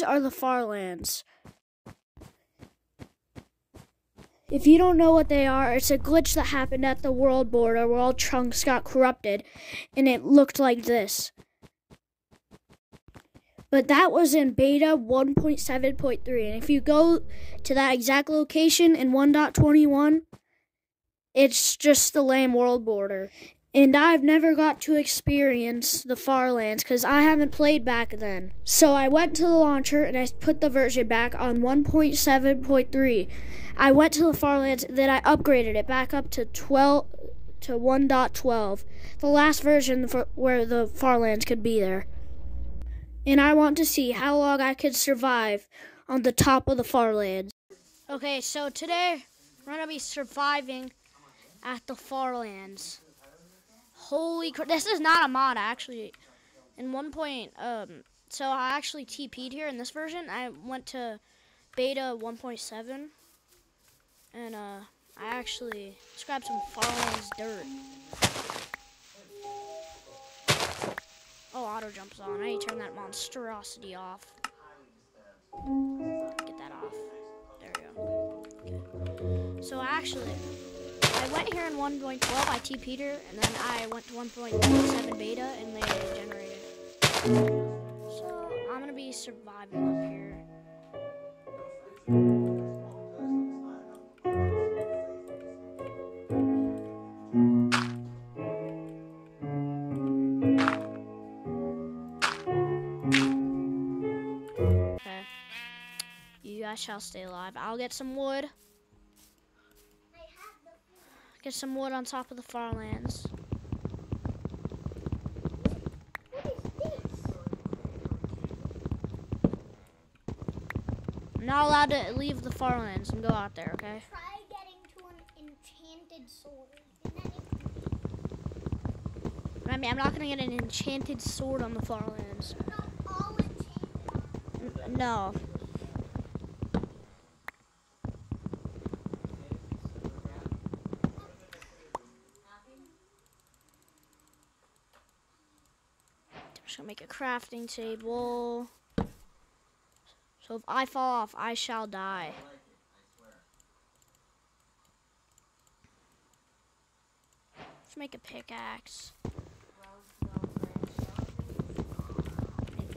these are the Farlands. If you don't know what they are, it's a glitch that happened at the world border where all chunks got corrupted and it looked like this. But that was in beta 1.7.3. And if you go to that exact location in 1.21, it's just the lame world border. And I've never got to experience the Farlands because I haven't played back then. So I went to the launcher and I put the version back on 1.7.3. I went to the Farlands, then I upgraded it back up to 12 to 1.12, the last version for where the Farlands could be there. And I want to see how long I could survive on the top of the Farlands. Okay, so today we're gonna be surviving at the Farlands. Holy crap! This is not a mod actually. In one point, um, so I actually TP'd here in this version. I went to beta 1.7 and uh, I actually just grabbed some Farlands dirt. Oh, auto jumps on. I need to turn that monstrosity off. Get that off. There we go. So actually, I went here in 1.12, I TP'd her, and then I went to 1.7 beta, and they generated. So I'm gonna be surviving up here. Okay. You guys shall stay alive. I'll get some wood. Get some wood on top of the Farlands. I'm not allowed to leave the Farlands and go out there, okay? Try getting to an enchanted sword. I mean, I'm not gonna get an enchanted sword on the Farlands. No. Just gonna make a crafting table. So if I fall off, I shall die. Let's make a pickaxe.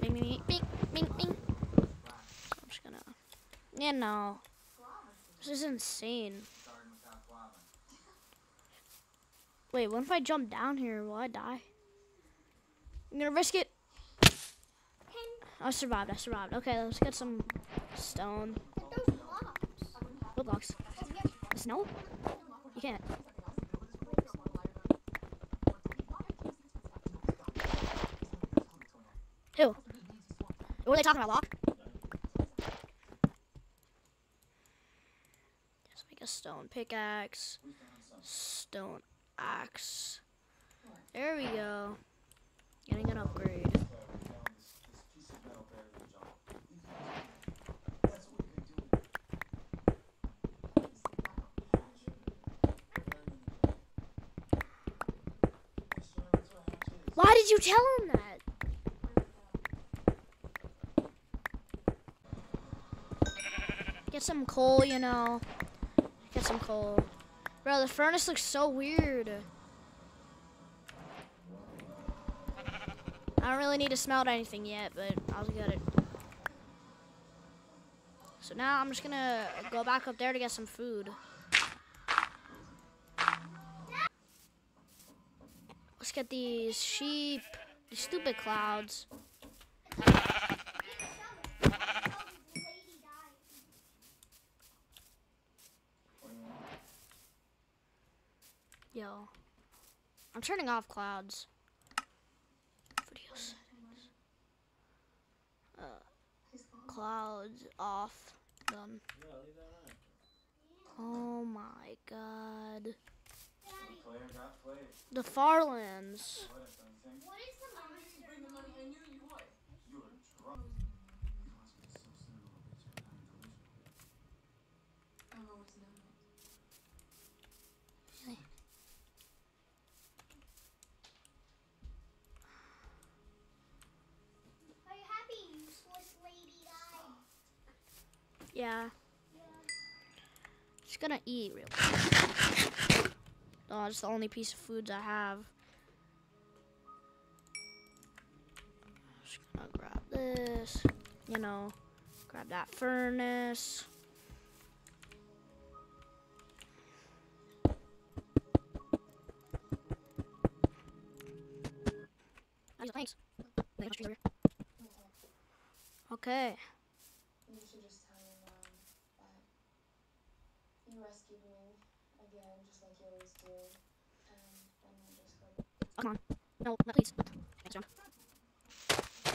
Bing, bing, bing, bing, bing. I'm just gonna, yeah, no. This is insane. Wait, what if I jump down here? Will I die? I'm gonna risk it. I survived. I survived. Okay, let's get some stone. What blocks? Snow? You can't. Who? What are they talking about, Lock? Just make a stone pickaxe. Stone axe. There we go. Getting an upgrade. Why did you tell him that? Get some coal, you know. Get some coal. Bro, the furnace looks so weird. I don't really need to smelt anything yet, but I'll get it. So now I'm just gonna go back up there to get some food. Let's get these sheep, these stupid clouds. Yo, I'm turning off clouds. Off. Done. Oh my god. The Farlands. Yeah. Just gonna eat real quick. Oh, it's the only piece of foods I have. Just gonna grab this. You know, grab that furnace. Okay. Rescued me again, just like you always do. Um, and then just go. Oh, come on. No, no, please. Thanks, John.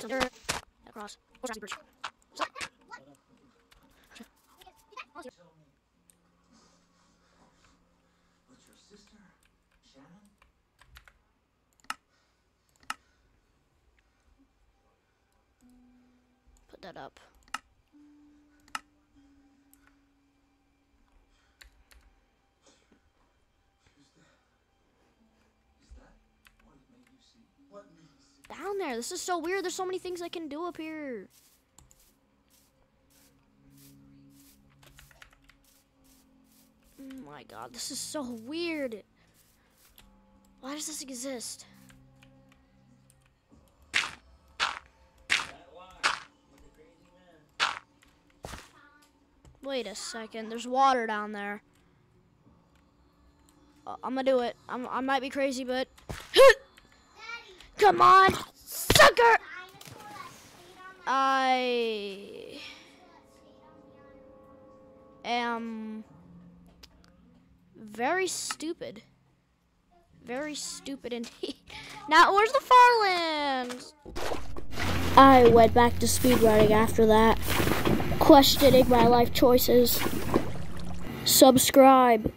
Some dirt. Across. Or bridge. Stop. Tell me. What's your sister? Shannon? Put that up. Who's that? Is that what made you see? What made you see? Down there. This is so weird. There's so many things I can do up here. Oh my god, this is so weird. Why does this exist? Wait a second. There's water down there. Uh, I'm gonna do it. I'm, I might be crazy, but. Come on, sucker! I am very stupid. Very stupid indeed. Now, where's the Farlands? I went back to speedrunning after that, questioning my life choices. Subscribe.